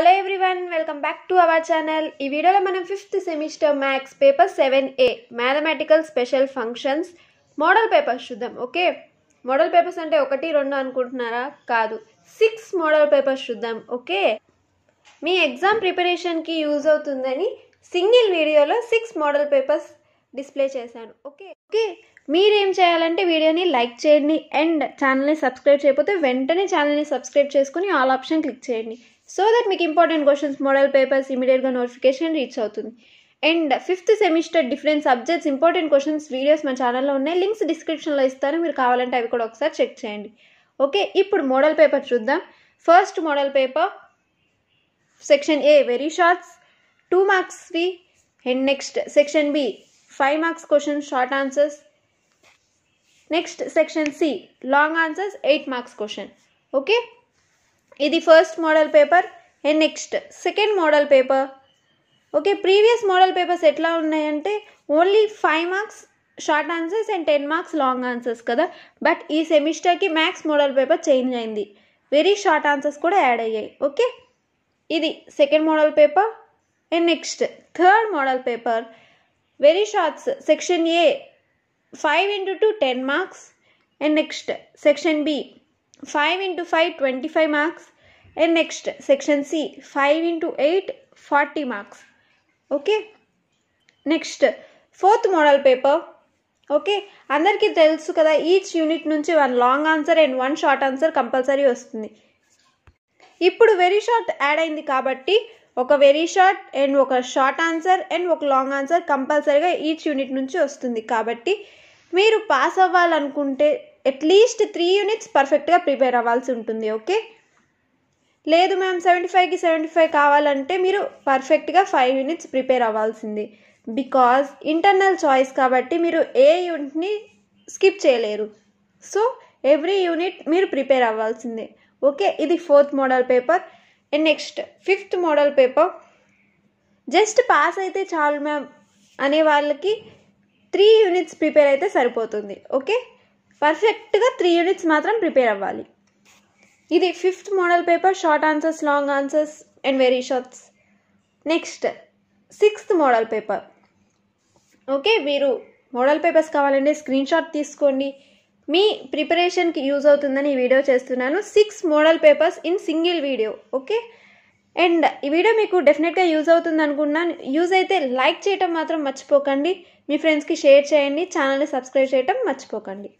Hello everyone welcome back to our channel ఈ వీడియోలో మనం fifth semester maths paper seven A mathematical special functions model papers చూద్దాం okay model papers అంటే ఒకటి రెండు అనుకుంటున్నారా? కాదు. సిక్స్ మోడల్ పేపర్స్ చూద్దాం ఓకే మీ ఎగ్జామ్ ప్రిపరేషన్కి యూజ్ అవుతుందని సింగిల్ వీడియోలో సిక్స్ మోడల్ పేపర్స్ డిస్ప్లే చేశాను ఓకే ఓకే మీరేం చేయాలంటే వీడియోని లైక్ చేయండి అండ్ ఛానల్ని సబ్స్క్రైబ్ చేయకపోతే వెంటనే ఛానల్ని సబ్స్క్రైబ్ చేసుకుని ఆల్ ఆప్షన్ క్లిక్ చేయండి. సో దట్ మీకు ఇంపార్టెంట్ క్వశ్చన్స్ మోడల్ పేపర్స్ ఇమీడియట్గా నోటిఫికేషన్ రీచ్ అవుతుంది. And fifth semester different subjects important questions videos మా ఛానల్లో ఉన్నాయి. లింక్స్ డిస్క్రిప్షన్లో ఇస్తాను. మీరు కావాలంటే అవి కూడా ఒకసారి చెక్ చేయండి. ఓకే ఇప్పుడు మోడల్ పేపర్ చూద్దాం. First model paper section A very shorts two మార్క్స్వి and next section B five marks questions short answers next section C long answers eight marks question okay ఇది first model paper and next second model paper okay previous model papers ఎట్లా ఉన్నాయంటే only five marks short answers and ten marks long answers కదా. But ఈ సెమిస్టర్కి maths model paper change అయింది. Very short answers కూడా add అయ్యాయి. Okay ఇది second model paper and next third model paper very shorts section A five into two ten marks. And next section B five into five twenty five marks. And next section C five into eight forty marks. Okay next fourth model paper okay అందరికీ తెలుసు కదా each unit నుంచి one long answer and one short answer compulsory వస్తుంది. ఇప్పుడు very short add అయింది కాబట్టి ఒక very short and ఒక షార్ట్ ఆన్సర్ అండ్ ఒక లాంగ్ ఆన్సర్ కంపల్సరీగా ఈచ్ యూనిట్ నుంచి వస్తుంది. కాబట్టి మీరు పాస్ అవ్వాలనుకుంటే అట్లీస్ట్ త్రీ యూనిట్స్ పర్ఫెక్ట్గా ప్రిపేర్ అవ్వాల్సి ఉంటుంది ఓకే లేదు మ్యామ్ సెవెంటీ ఫైవ్కి సెవెంటీ ఫైవ్ కావాలంటే మీరు పర్ఫెక్ట్గా ఫైవ్ యూనిట్స్ ప్రిపేర్ అవ్వాల్సింది. బికాజ్ ఇంటర్నల్ చాయిస్ కాబట్టి మీరు ఏ యూనిట్ని స్కిప్ చేయలేరు. సో ఎవ్రీ యూనిట్ మీరు ప్రిపేర్ అవ్వాల్సిందే ఓకే ఇది fourth model paper and next fifth model paper. Just pass అయితే చాలు మ్యామ్ అనే వాళ్ళకి త్రీ యూనిట్స్ ప్రిపేర్ అయితే సరిపోతుంది ఓకే? పర్ఫెక్ట్గా త్రీ యూనిట్స్ మాత్రం ప్రిపేర్ అవ్వాలి. ఇది fifth model paper short answers long answers and very shorts. Next sixth model paper. Okay మీరు మోడల్ పేపర్స్ కావాలంటే స్క్రీన్ షాట్ తీసుకోండి. మీ ప్రిపరేషన్కి యూజ్ అవుతుందని ఈ వీడియో చేస్తున్నాను. Six model papers in single video okay and ఈ వీడియో మీకు డెఫినెట్గా యూజ్ అవుతుంది అనుకున్నాను యూజ్ అయితే లైక్ చేయటం మాత్రం మర్చిపోకండి. మీ ఫ్రెండ్స్కి షేర్ చేయండి. ఛానల్ని సబ్స్క్రైబ్ చేయటం మర్చిపోకండి.